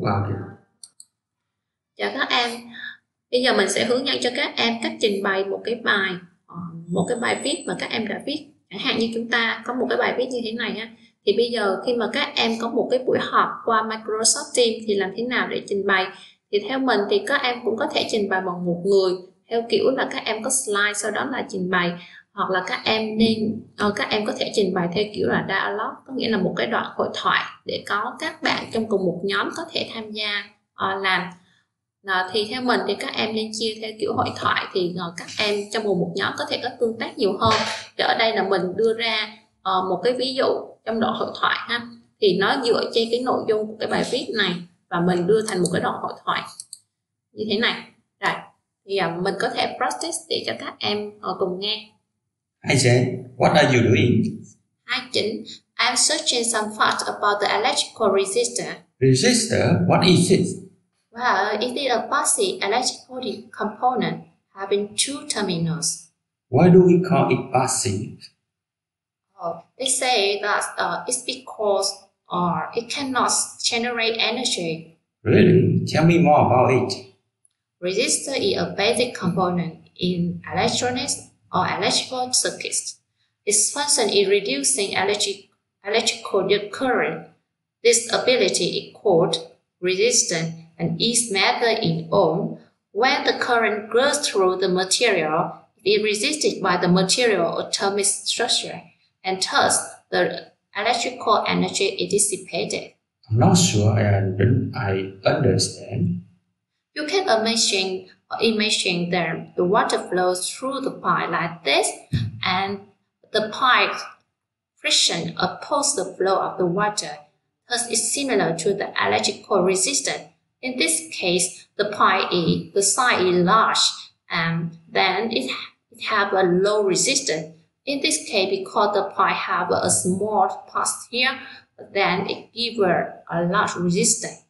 wow kìa Chào các em. Bây giờ mình sẽ hướng dẫn cho các em cách trình bày một cái bài ờ, một cái bài viết mà các em đã viết. Chẳng hạn như chúng ta có một cái bài viết như thế này ha. Thì bây giờ khi mà các em có một cái buổi họp qua Microsoft Teams thì làm thế nào để trình bày? Thì theo mình thì các em cũng có thể trình bày bằng một người, theo kiểu là các em có slide sau đó là trình bày hoặc là các em nên uh, các em có thể trình bày theo kiểu là dialogue có nghĩa là một cái đoạn hội thoại để có các bạn trong cùng một nhóm có thể tham gia uh, làm. Uh, thì theo mình thì các em nên chia theo kiểu hội thoại thì uh, các em trong cùng một nhóm có thể có tương tác nhiều hơn. Thì ở đây là mình đưa ra uh, một cái ví dụ trong đoạn hội thoại ha. Thì nó dựa trên cái nội dung của cái bài viết này và mình đưa thành một cái đoạn hội thoại. Như thế này. Rồi thì uh, mình có thể practice để cho các em uh, cùng nghe. Hi Jen, what are you doing? Hi Chính, I'm searching some facts about the electrical resistor. Resistor, what is it? Well, it is a basic electrical component having two terminals. Why do we call it basic? Oh, they say that uh, it's because uh, it cannot generate energy. Really? Tell me more about it. Resistor is a basic component in electronics or electrical circuits. Its function is reducing electric, electrical current. This ability is called resistance and is measured in ohm. When the current goes through the material, it is resisted by the material atomic structure, and thus the electrical energy is dissipated. I'm not sure I, I understand. You can imagine imagine that the water flows through the pipe like this, and the pipe friction opposes the flow of the water. Thus, it's similar to the electrical resistance. In this case, the pipe is the size is large, and then it, it have a low resistance. In this case, because the pipe have a small part here, then it gives a large resistance.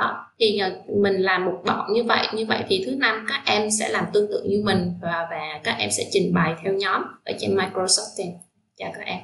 Đó, thì mình làm một đoạn như vậy như vậy thì thứ năm các em sẽ làm tương tự như mình và và các em sẽ trình bày theo nhóm ở trên Microsoft Teams. Chào các em.